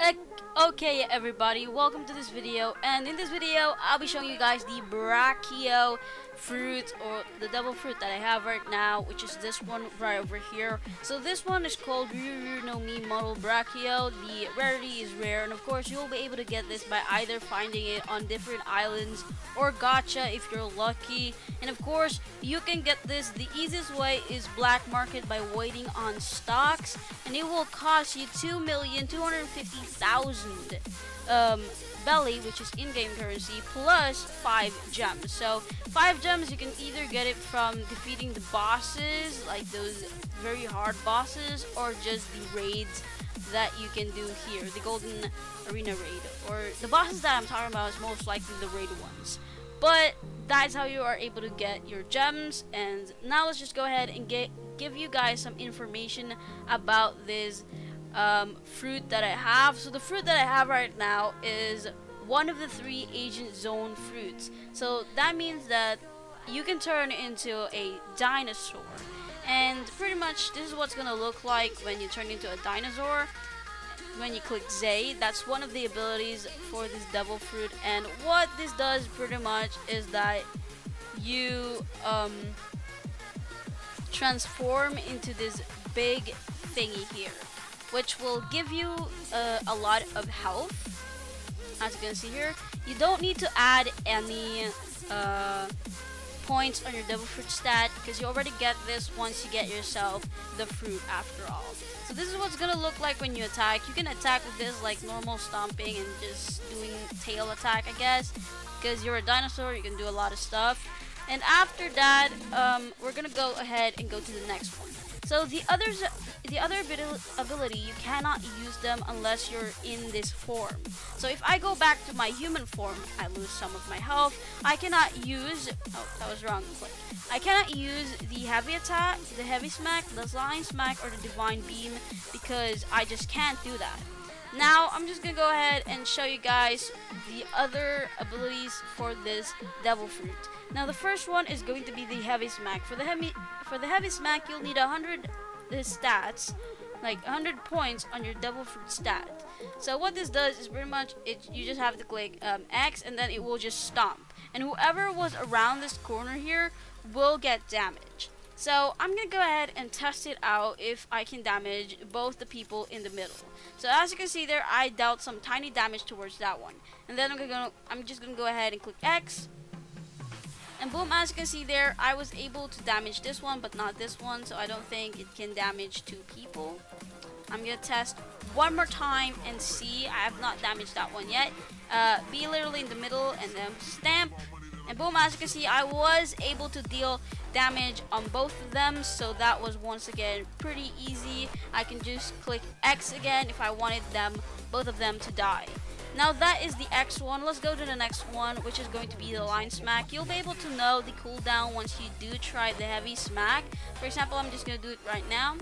Okay everybody, welcome to this video and in this video I'll be showing you guys the Brachio fruit or the devil fruit that I have right now which is this one right over here. So this one is called Ruru no Mi Model Brachio. The rarity is rare and of course you'll be able to get this by either finding it on different islands or gacha if you're lucky. And of course you can get this the easiest way is black market by waiting on stocks and it will cost you 2,250,000 um, belly, which is in-game currency, plus 5 gems. So 5 gems, you can either get it from defeating the bosses, like those very hard bosses, or just the raids that you can do here, the Golden Arena raid. Or the bosses that I'm talking about is most likely the raid ones. But that's how you are able to get your gems. And now let's just go ahead and get give you guys some information about this um, fruit that I have. So the fruit that I have right now is one of the three ancient Zoan fruits. So that means that you can turn into a dinosaur. And pretty much this is what's gonna look like when you turn into a dinosaur. When you click Z, that's one of the abilities for this devil fruit. And what this does pretty much is that you um, transform into this big thingy here which will give you uh, a lot of health. As you can see here you don't need to add any uh, points on your devil fruit stat because you already get this once you get yourself the fruit after all. So this is what's gonna look like when you attack. You can attack with this like normal stomping and just doing tail attack I guess because you're a dinosaur you can do a lot of stuff. And after that um, we're gonna go ahead and go to the next one so the others, the other ability, you cannot use them unless you're in this form. So if I go back to my human form, I lose some of my health. I cannot use, oh, that was wrong click. I cannot use the heavy attack, the heavy smack, the line smack, or the divine beam because I just can't do that. Now, I'm just gonna go ahead and show you guys the other abilities for this devil fruit. Now, the first one is going to be the heavy smack. For the heavy for the heavy smack, you'll need 100 uh, stats, like 100 points on your devil fruit stat. So what this does is pretty much it. You just have to click um, X, and then it will just stomp. And whoever was around this corner here will get damage. So I'm gonna go ahead and test it out if I can damage both the people in the middle. So as you can see there, I dealt some tiny damage towards that one. And then I'm gonna I'm just gonna go ahead and click X. And boom, as you can see there, I was able to damage this one, but not this one, so I don't think it can damage two people. I'm gonna test one more time and see. I have not damaged that one yet. Uh, be literally in the middle and then stamp. And boom, as you can see, I was able to deal damage on both of them. So that was once again pretty easy. I can just click X again if I wanted them both of them to die. Now that is the X one. Let's go to the next one which is going to be the line smack. You'll be able to know the cooldown once you do try the heavy smack. For example I'm just gonna do it right now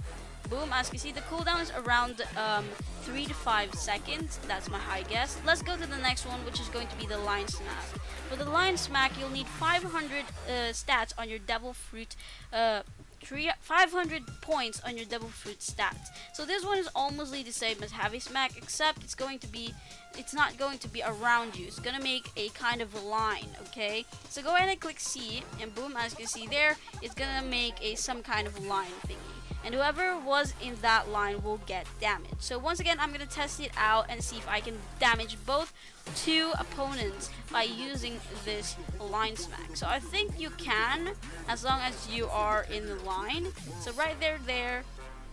boom as you can see the cooldown is around um, 3 to 5 seconds. That's my high guess. Let's go to the next one which is going to be the line smack. For the line smack you'll need 500 uh, stats on your devil fruit uh, three, 500 points on your devil fruit stats. So this one is almost the same as heavy smack except it's going to be it's not going to be around you. It's gonna make a kind of a line okay? So go ahead and click C and boom as you can see there it's gonna make a some kind of line thingy and whoever was in that line will get damaged. So once again, I'm going to test it out and see if I can damage both two opponents by using this line smack. So I think you can, as long as you are in the line. So right there, there,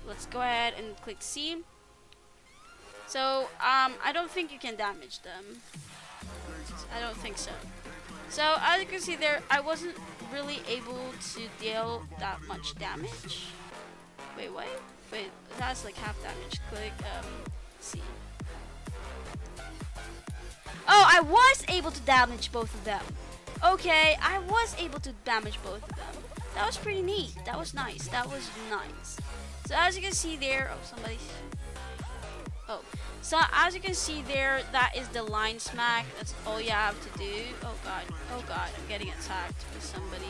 let's go ahead and click C. So, um, I don't think you can damage them. I don't think so. So, as you can see there, I wasn't really able to deal that much damage. Wait, what? Wait, that's like half damage. Click, um, see. Oh, I was able to damage both of them. Okay, I was able to damage both of them. That was pretty neat. That was nice. That was nice. So as you can see there, oh, somebody. Oh, so as you can see there, that is the line smack. That's all you have to do. Oh god, oh god, I'm getting attacked by somebody.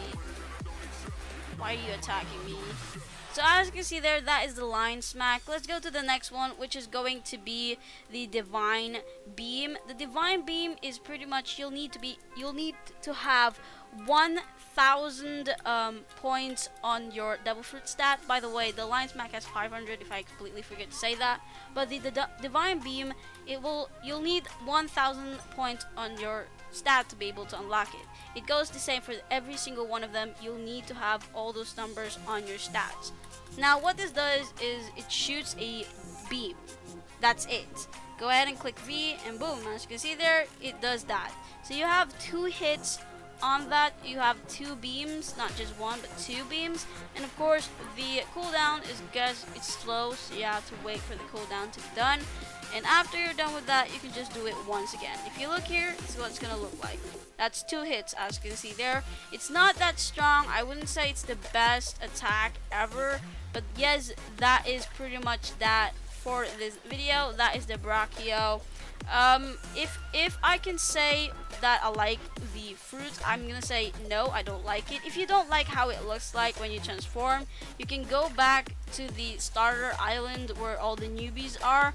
Why are you attacking me? So as you can see there, that is the line smack. Let's go to the next one, which is going to be the divine beam. The divine beam is pretty much you'll need to be you'll need to have 1000 um, points on your devil fruit stat by the way the line smack has 500 if i completely forget to say that but the, the divine beam it will you'll need 1000 points on your stat to be able to unlock it. It goes the same for every single one of them. You'll need to have all those numbers on your stats. Now what this does is it shoots a beam that's it. Go ahead and click v and boom as you can see there it does that. So you have two hits on that you have two beams not just one but two beams. And of course the cooldown is because it's slow so you have to wait for the cooldown to be done. And after you're done with that you can just do it once again. If you look here this is what it's gonna look like. That's two hits as you can see there. It's not that strong. I wouldn't say it's the best attack ever but yes that is pretty much that for this video. That is the Brachio um, if if I can say that I like the fruit, I'm gonna say no, I don't like it. If you don't like how it looks like when you transform, you can go back to the starter island where all the newbies are.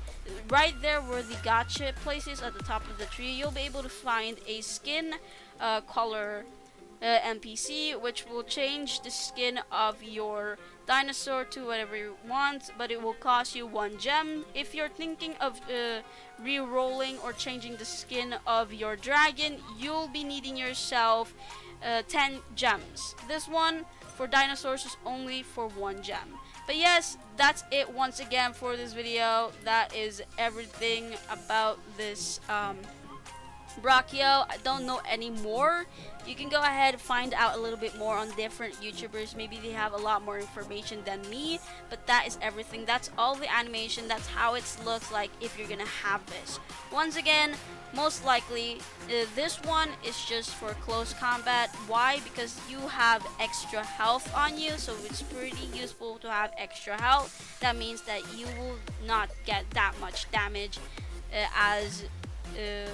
Right there where the gacha places at the top of the tree, you'll be able to find a skin uh, color uh, NPC, which will change the skin of your dinosaur to whatever you want, but it will cost you one gem. If you're thinking of uh, re-rolling or changing the skin of your dragon, you'll be needing yourself uh, 10 gems. This one for dinosaurs is only for one gem. But yes, that's it once again for this video. That is everything about this um, Brachio. I don't know any more. You can go ahead and find out a little bit more on different YouTubers. Maybe they have a lot more information than me, but that is everything. That's all the animation. That's how it looks like if you're gonna have this. Once again, most likely uh, this one is just for close combat. Why? Because you have extra health on you, so it's pretty useful to have extra health. That means that you will not get that much damage uh, as uh,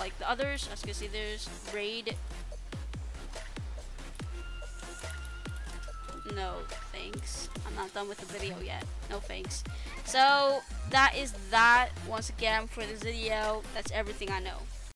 like the others. As you can see, there's raid. No, thanks. I'm not done with the video yet. No thanks. So, that is that once again for this video. That's everything I know.